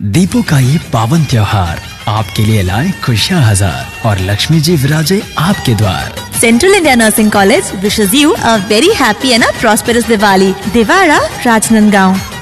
दीपों का ये पावन त्योहार आपके लिए लाए खुशियाँ हज़ार और लक्ष्मी जी विराजे आपके द्वार Central India Nursing College wishes you a very happy and a prosperous Diwali. Devara, Rajnandgaon.